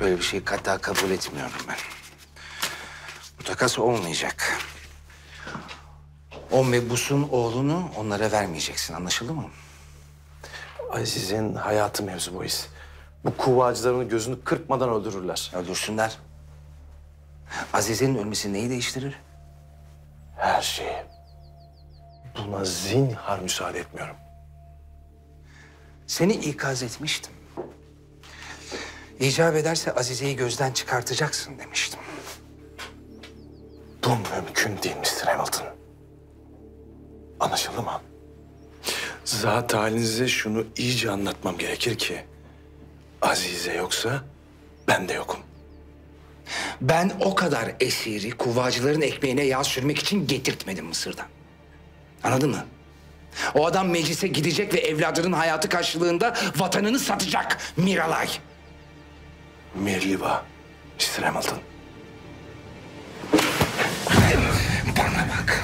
Böyle bir şeyi hatta kabul etmiyorum ben. Bu takas olmayacak. O mebus'un oğlunu onlara vermeyeceksin. Anlaşıldı mı? Aziz'in hayatı mevzu bahis. Bu kuvvacıların gözünü kırpmadan öldürürler. Öldürsünler. Aziz'in ölmesi neyi değiştirir? Her şeyi. Buna zinhar müsaade etmiyorum. Seni ikaz etmiştim. İcap ederse Azize'yi gözden çıkartacaksın demiştim. Bu mümkün değil Mr. Hamilton. Anlaşıldı mı? Zat halinize şunu iyice anlatmam gerekir ki... ...Azize yoksa ben de yokum. Ben o kadar esiri kuvvacıların ekmeğine yağ sürmek için getirtmedim Mısır'dan. Anladın mı? O adam meclise gidecek ve evladının hayatı karşılığında vatanını satacak Miralay. Mirliva, Mr. Hamilton. Bana bak.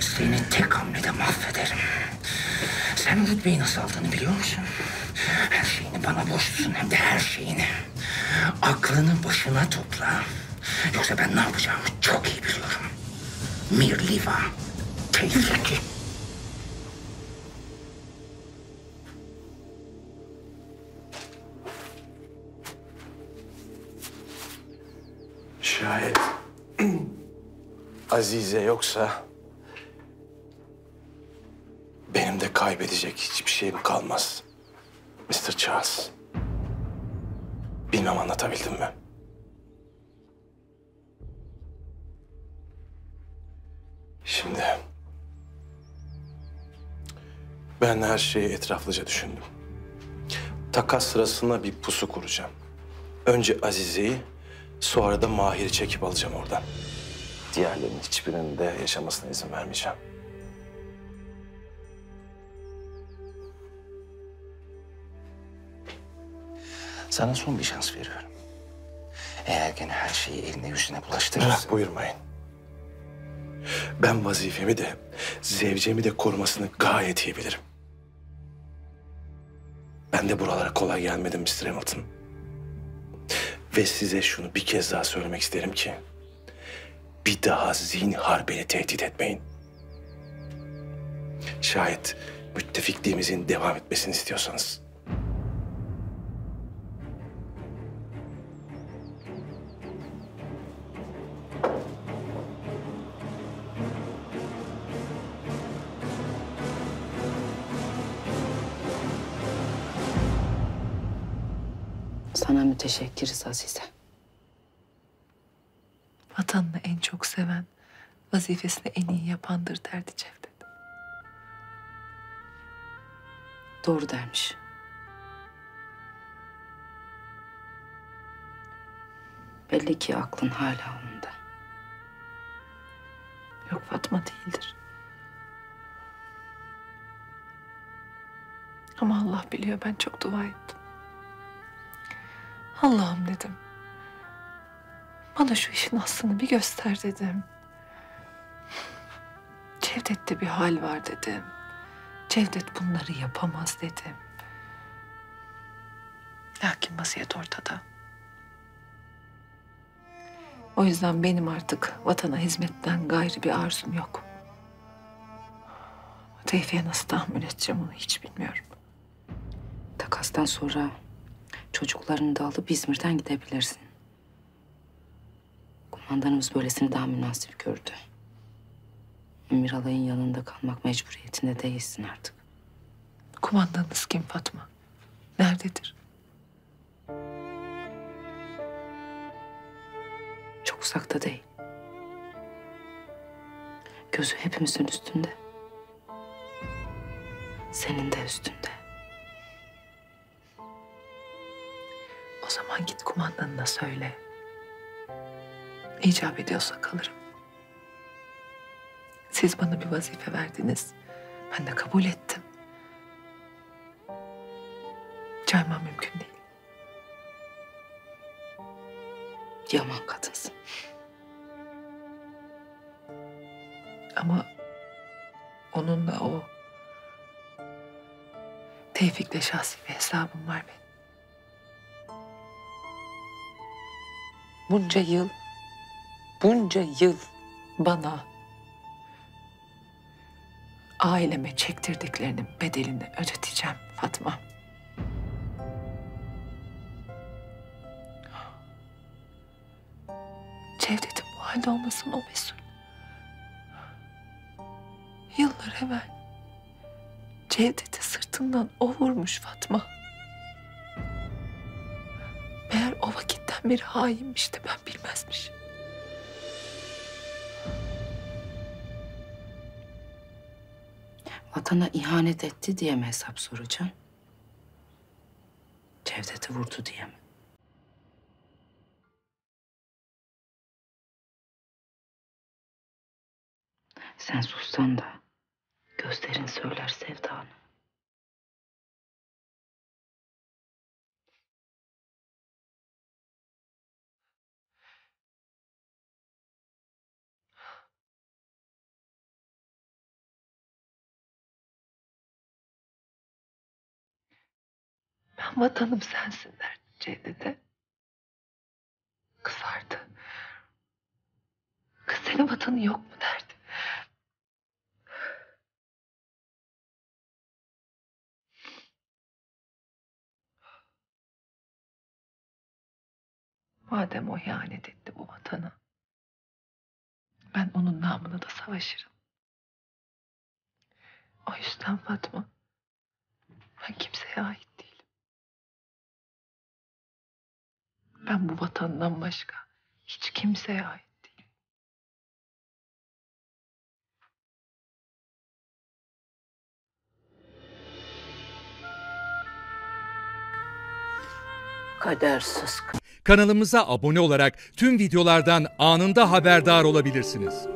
Seni tek hamlede mahvederim. Sen rütbeyi nasıl aldığını biliyor musun? Her şeyini bana borçlusun hem de her şeyini. Aklını başına topla. Yoksa ben ne yapacağımı çok iyi biliyorum. Mirliva. Tevfik. Şayet Azize yoksa... ...benim de kaybedecek hiçbir şeyim kalmaz. Mr. Charles. Bilmem anlatabildim mi? Şimdi... Ben her şeyi etraflıca düşündüm. Takas sırasında bir pusu kuracağım. Önce Azize'yi, sonra da Mahir'i çekip alacağım oradan. Diğerlerinin hiçbirinin de yaşamasına izin vermeyeceğim. Sana son bir şans veriyorum. Eğer gene her şeyi eline yüzüne bulaştırırsın... Bırak buyurmayın. Ben vazifemi de, zevcemi de korumasını gayet iyi bilirim. Ben de buralara kolay gelmedim Mr. Hamilton. Ve size şunu bir kez daha söylemek isterim ki... ...bir daha zinhar beni tehdit etmeyin. Şayet müttefikliğimizin devam etmesini istiyorsanız. Sana müteşekkiriz Azize. Vatanını en çok seven, vazifesini en iyi yapandır derdi Cevdet. Doğru dermiş. Belli ki aklın hala onunda. Yok Fatma değildir. Ama Allah biliyor ben çok dua ettim. Allah'ım dedim. Bana şu işin aslını bir göster dedim. Cevdet'te bir hal var dedim. Cevdet bunları yapamaz dedim. Lakin vaziyet ortada. O yüzden benim artık vatana hizmetten gayrı bir arzum yok. Tevfik'e nasıl tahammül edeceğim onu hiç bilmiyorum. Takastan sonra çocuklarını da alıp İzmir'den gidebilirsin. Kumandanımız böylesini daha münasip gördü. Miralay'ın yanında kalmak mecburiyetinde değilsin artık. Kumandanınız kim Fatma? Nerededir? Çok uzakta değil. Gözü hepimizin üstünde. Senin de üstünde. Zaman git kumandanına söyle. İcap ediyorsa kalırım. Siz bana bir vazife verdiniz. Ben de kabul ettim. Caymam mümkün değil. Yaman kadınsın. Ama onunla o Tevfik'le şahsi bir hesabım var benim. Bunca yıl, bunca yıl bana, aileme çektirdiklerinin bedelini ödeteceğim Fatma. Cevdet'in bu halde olmasın o mesul. Yıllar evvel Cevdet'i sırtından o vurmuş Fatma. Meğer o vakitten beri hainmiş de ben bilmezmişim. Vatana ihanet etti diye mi hesap soracaksın? Cevdet'i vurdu diye mi? Sen sussan da gözlerin söyler sevdanı. Ben vatanım sensin derdi Cevdet'e. Kızardı. Kız senin vatanın yok mu derdi. Madem o ihanet etti bu vatana. Ben onun namına da savaşırım. O yüzden Fatma. Ben kimseye ait Ben bu vatandan başka hiç kimseye ait değilim. Kadersiz Kanalımıza abone olarak tüm videolardan anında haberdar olabilirsiniz.